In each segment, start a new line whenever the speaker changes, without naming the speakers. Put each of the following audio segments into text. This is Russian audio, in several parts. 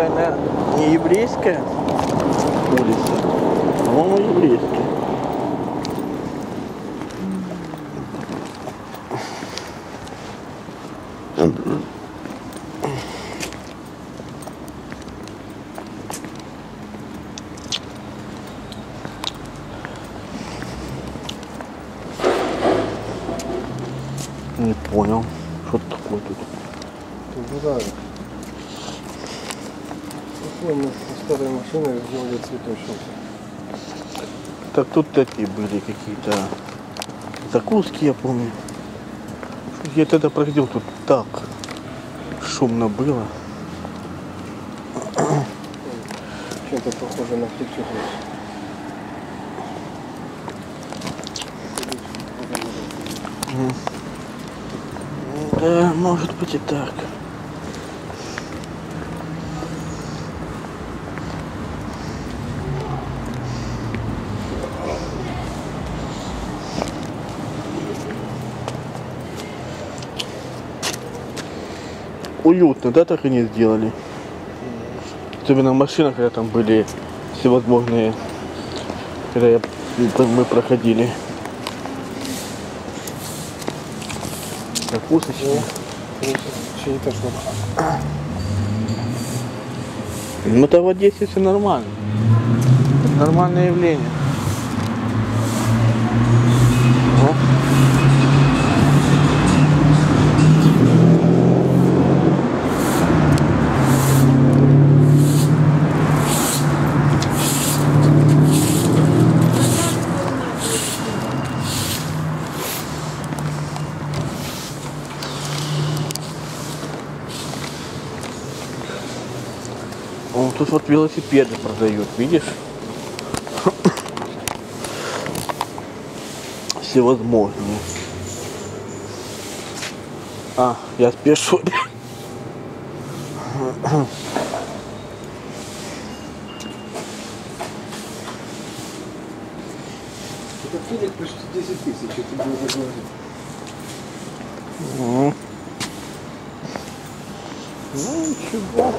случайно не еврейская улица? По-моему, еврейская. Не понял, что такое тут.
Убираю. Помню, старые машины сделали цветочницы.
Так тут такие были какие-то закуски, я помню. Я тогда проходил, тут так шумно было.
Чем-то похоже на птичий глаз.
Да, может быть и так. Уютно, да, так они сделали? Особенно в машинах, когда там были всевозможные, когда я, мы проходили. Закусочки.
Ще не то, что
Ну это в Одессе все нормально. Нормальное явление. Тут вот велосипеды продают, видишь? Всевозможные. А, я спешу.
Это филик почти 10 тысяч, я тебе уже говорил.
Ну ничего.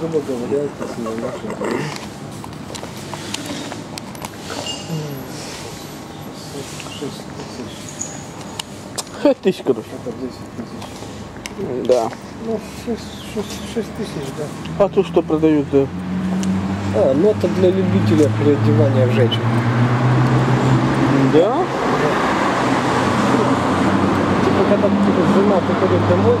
Грубо говоря, это с машины. Шесть тысяч.
Короче.
Это 10 тысяч.
Да.
Ну, 6, 6, тысяч, да.
А тут что продают, да?
А, ну это для любителя переодевания в женщин.
Да?
Типа, когда типа, жена приходит домой,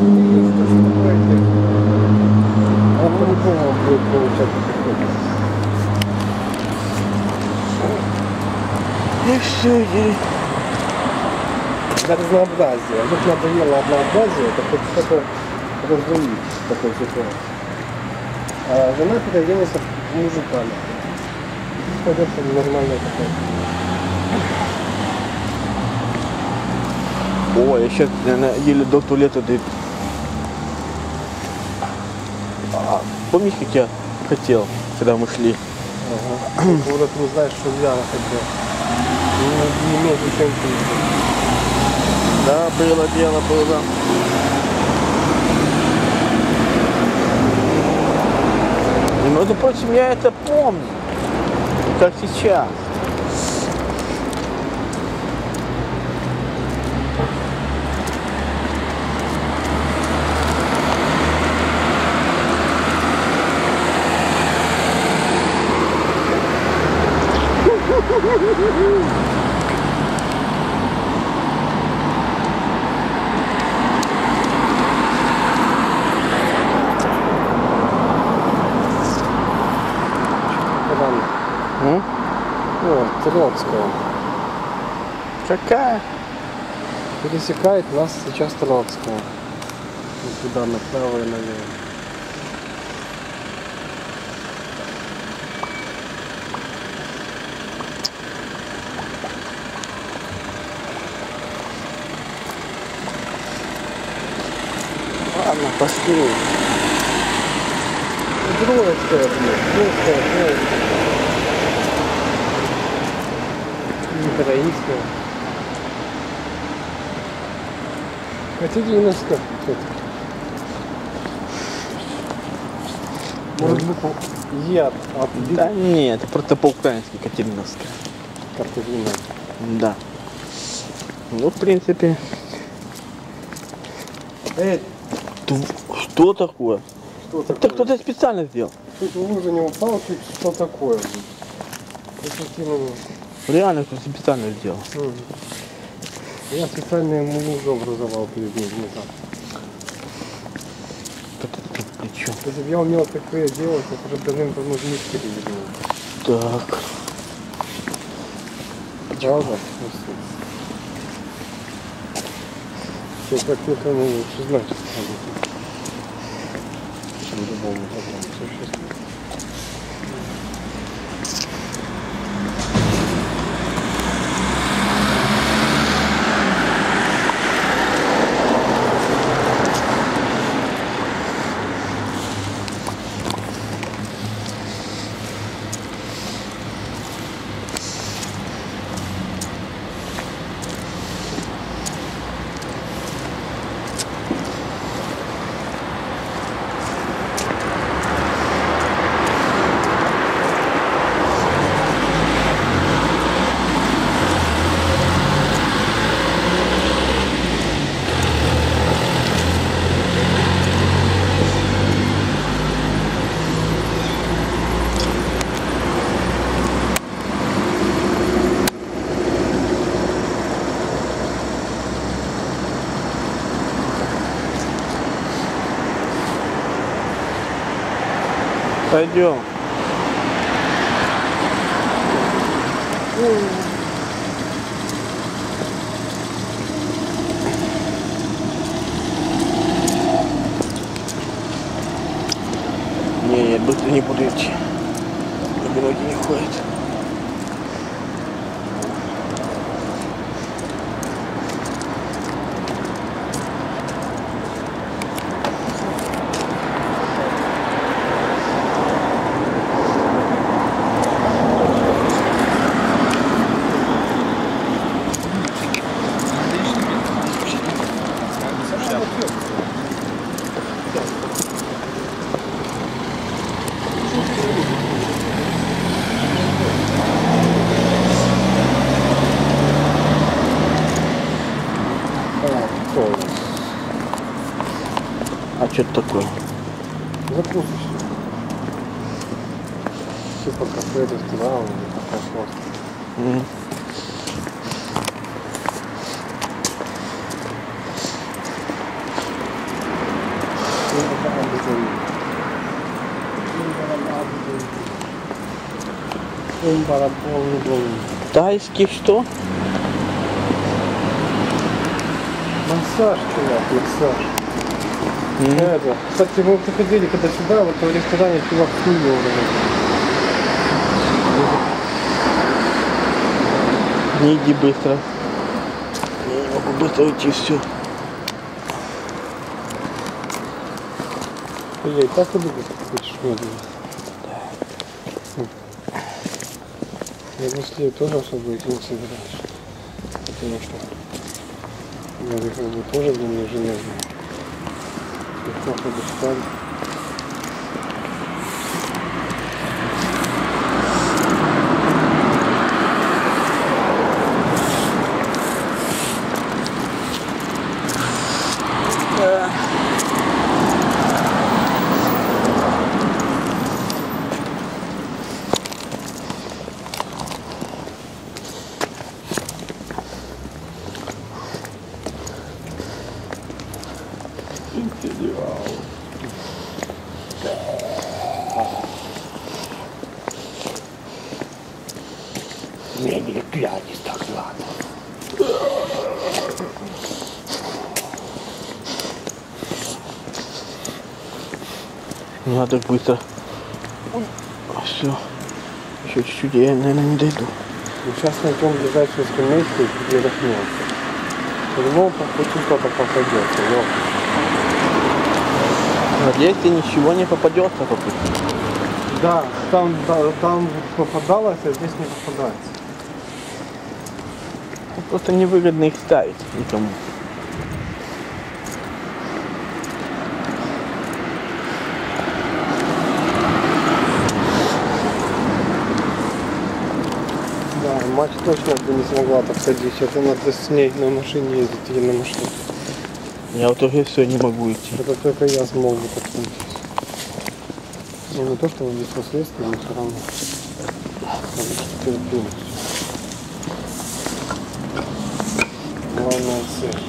и ей что что такое одеть. По-любому будет получать какой-то.
И все, ей.
Для разнообразия. Вот надоело однообразие, это хоть что-то раздавить в такой ситуации. А жена переоделась в мужика. например. Пойдет там нормальный такой.
Ой, я сейчас, еле до туалета дойду. Помнишь, как я хотел, когда мы шли?
Ага. Город не знаешь, что я хотел. Не, не имеет ничем
Да, было дело, было. И, между прочим, я это помню, как сейчас. М?
О, Троцкая.
Какая?
Пересекает нас сейчас. Вот туда направо и налево. Блин. Троцкая, Троцкая. Украинская. Хотите немножко? Тут. Может букву Е от,
Да нет, это просто по-украински Катериновская.
Картина.
Да. Ну, в принципе,
Эй,
тв- что такое?
что
Это
такое?
кто-то специально сделал.
Чуть в лужу не упал, чуть что такое.
Реально кто-то специально сделал.
Я специально ему лужу образовал перед ним внезапно.
Кто-то тут при чем?
Если бы я умел такое делать, это уже давным-давно в миг перевернул.
Так.
Правда? Все как это ну, лучше знать, 노동보험을 사고 뭐 있었습니다.
Пойдем. Не, нет, быстро не буду идти. Ноги ноги не ходят.
А, кто у нас?
А что это такое?
Закусочный. Или такая просто.
М. Тайский что?
Массаж, чувак, массаж.
М.
Это. Кстати, мы приходили когда сюда, вот в ресторане чувак хуй
Не иди быстро. Я не могу быстро уйти, все.
Эй, так и любишь, хочешь медленно. Я быстрее тоже особо идти не собираюсь. Потому что я как бы тоже для меня железный. Легко ходишь там.
Мне не глянешь так ладно.
Надо так быстро. Все. Еще чуть-чуть, я, наверное, не дойду.
Ну, сейчас найдем ближайшую скамейку и передохнемся. По-любому по пути что-то попадется. Но
Надеюсь, тебе ничего не попадется по пути.
Да, там, да, там попадалось, а здесь не попадается.
Просто невыгодно их ставить никому.
Мать точно бы не смогла так ходить. Это надо с ней на машине ездить или на машине.
Я вот уже все не могу идти.
Это только я смог бы так. Ну, не то, что он без последствий, но все равно. Терпимость. Главная цель.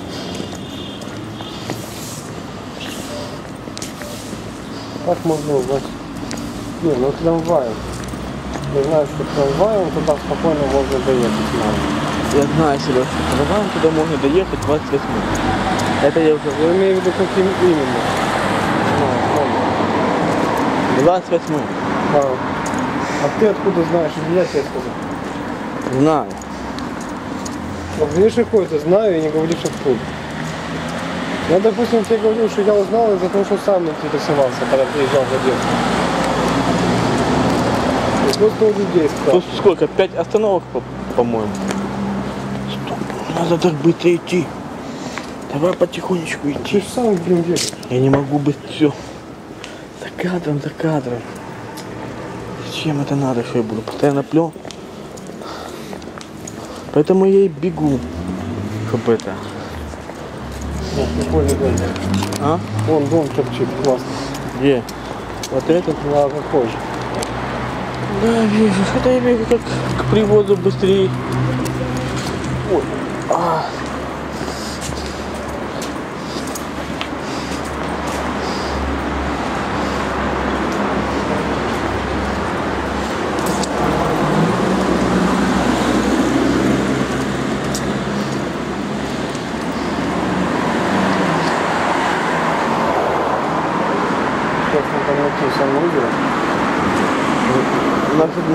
Как можно узнать? Не, ну трамваем. Я знаю, что трамваем туда спокойно можно доехать надо.
Я знаю, Сереж, трамваем туда можно доехать 28 Это я уже...
Я имею в виду, каким именно. Ну,
28
А, а ты откуда знаешь? Я тебе сказал?
Знаю.
Вот видишь, какой-то знаю и не говоришь откуда. Я, допустим, тебе говорю, что я узнал из-за того, что сам интересовался, когда приезжал в Одессу. Просто у.
Тут сколько? Пять остановок, по- по-моему. Стоп, надо так быстро идти. Давай потихонечку
Ты
идти.
же сам, блин, едешь.
Я не могу быть все. За кадром, за кадром. Зачем это надо, что я буду постоянно плел? Поэтому я и бегу. Чтобы это.
Вот, прикольный дом.
А?
Вон дом торчит, классно.
Где? Вот этот?
Ладно, позже.
Да. Что-то я бегу как к приводу быстрее. Ой. А.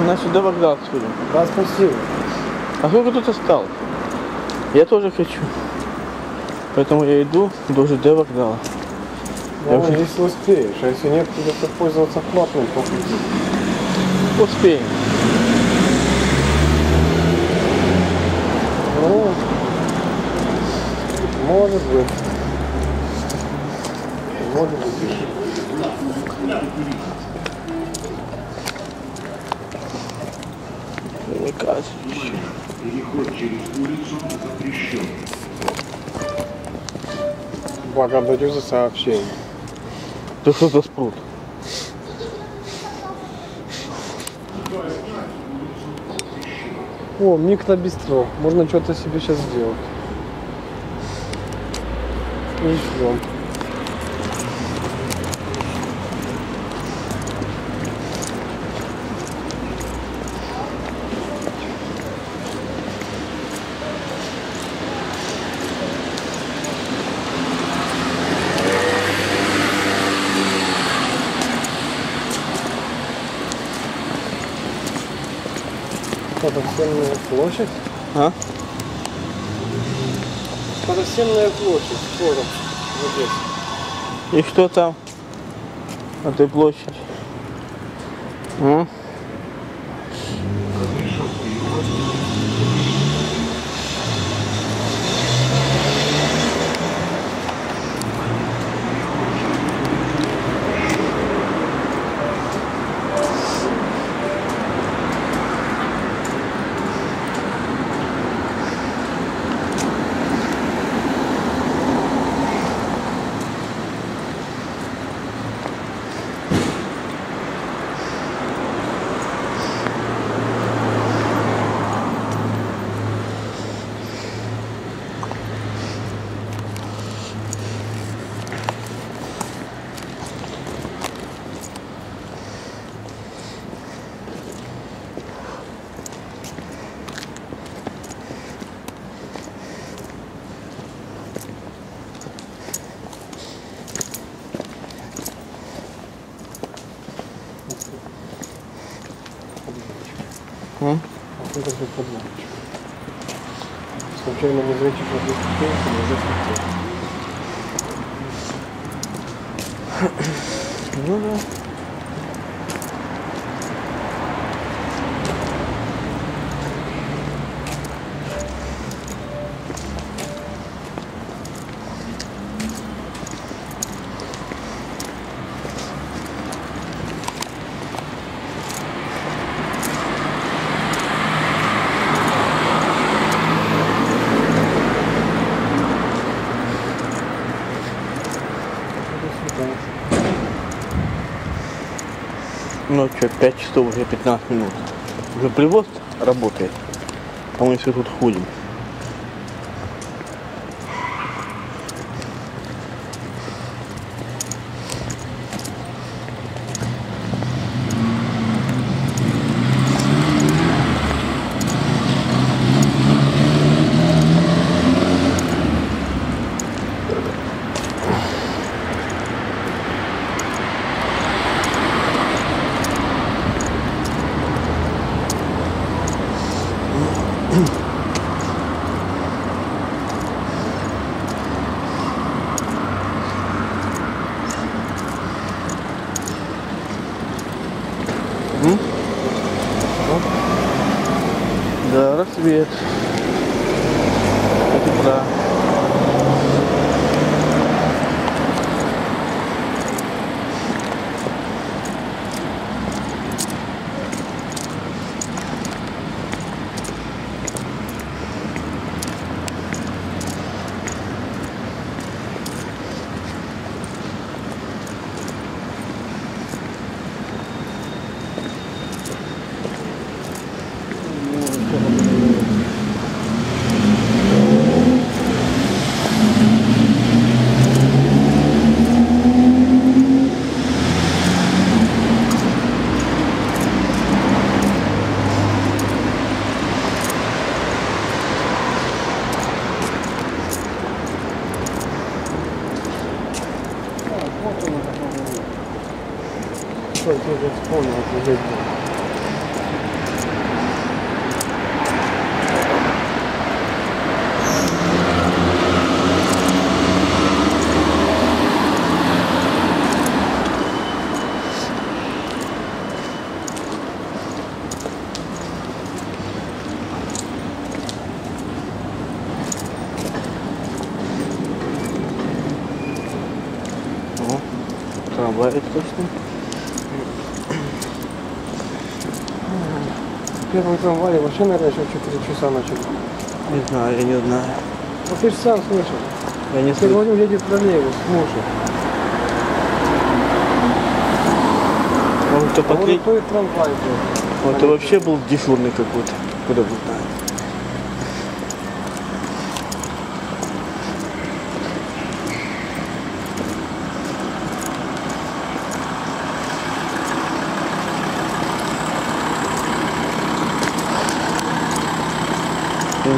На, на сюда вокзал сходим.
Да, спасибо.
А сколько тут осталось? Я тоже хочу. Поэтому я иду до ЖД вокзала. Я
Ну,
уже-
если успеешь, а если нет, придется пользоваться платным по пути.
Успеем.
Ну, может быть. Может быть.
Оказывается.
Переход через улицу запрещен.
Благодарю за сообщение.
Ты что за спрут?
О, микро бистро. Можно что-то себе сейчас сделать. И ждем. Подосенная площадь.
А?
Подосенная площадь. Скоро. В Одессе.
И что там? На той площади? А? А?
А тут даже подводочка. Случайно не зрячий воды ступеньки, но засветил.
Ну да. Что, 5 часов уже 15 минут. Уже привоз работает. А мы все тут ходим.
В первом трамвае вообще, наверное, еще 4 часа начали.
Не знаю, я не знаю.
Ну ты же сам слышал.
Я не
Я
слышу.
говорю, едет троллейбус, слушай.
Он то
А вот
последний.
то и трамвай был.
Он вообще был дежурный какой-то. Куда бы знаю.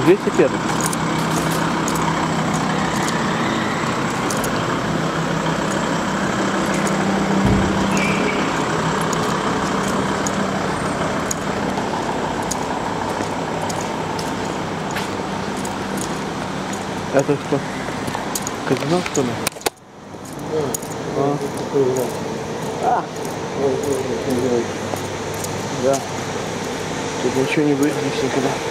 Теперь? Это что? Казино что ли?
А. Да.
А,
ой.
да. Тут ничего не выглядишь никогда.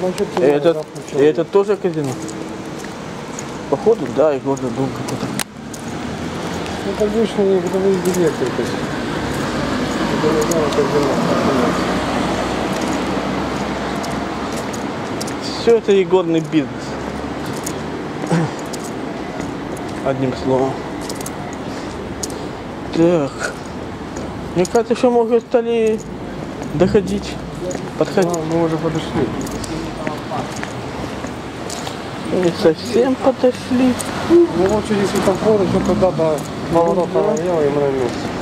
Значит,
этот, этот тоже казино? Походу, да, и гордый дом какой-то.
Это обычные годовые билеты. То есть. Не знаю, как
Все это игорный бизнес. Одним словом. Так. Мне кажется, мы уже стали доходить, подходить.
А, мы уже подошли.
Не совсем подошли.
Ну вот через светофор еще до поворота налево и на месте.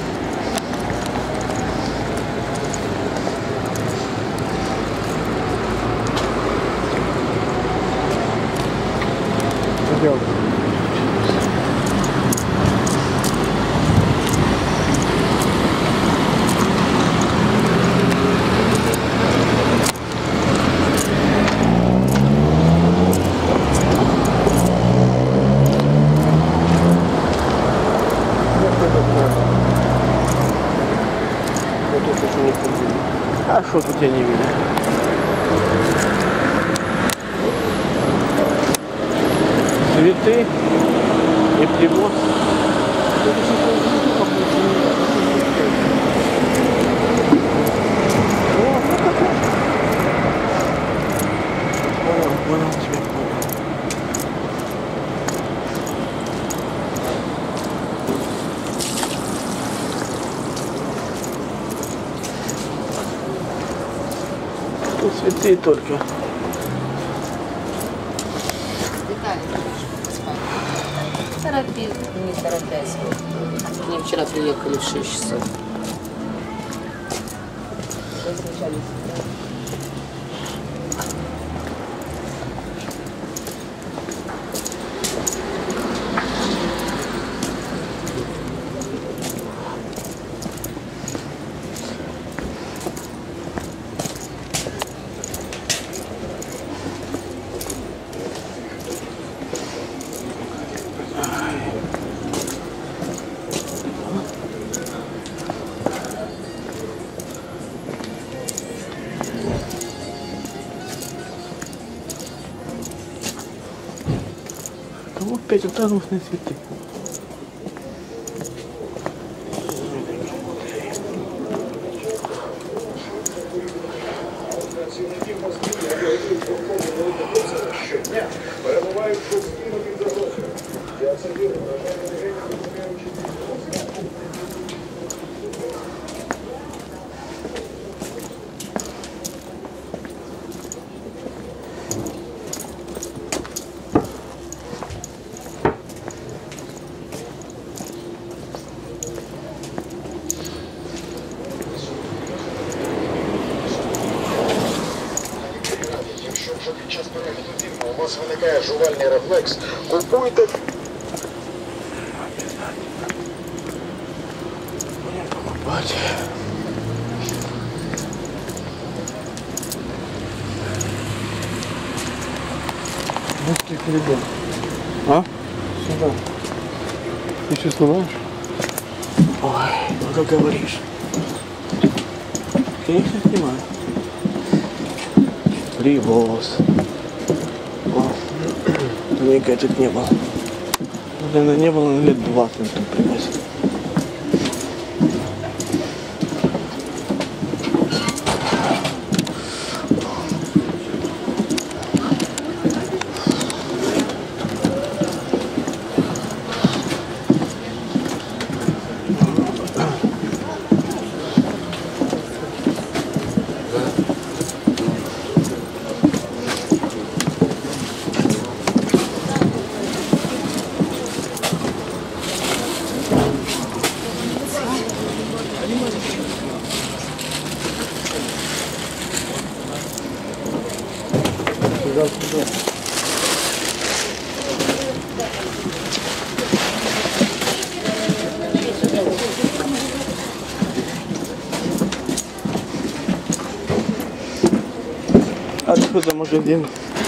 цветы только.
Приехали в 6 часов.
ペちょっとあの。Виникає жувальний рефлекс, купуйте
Бать.
Русский коридор.
А?
Сюда.
Ты что снимаешь? Ой, ну как говоришь. Конечно, снимаю. Привоз. Никогда тут не было. Наверное, не было лет 20 на том привозе.
Сюда, сюда.
А что за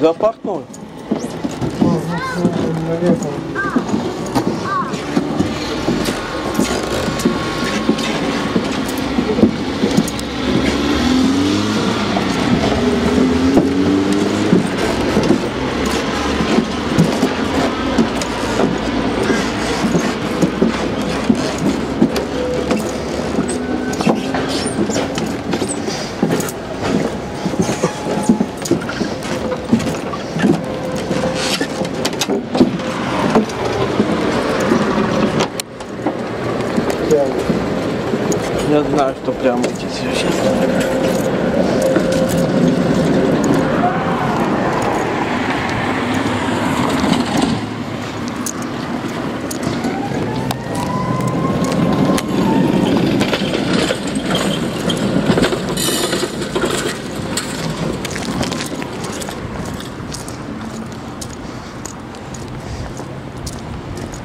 Зоопарк новый?
Наверное. Прямо.
Я знаю, что прямо идти сейчас.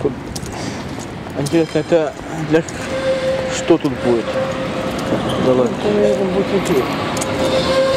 Тут- Интересно, это для что тут будет? Давай.
Это, наверное, будет.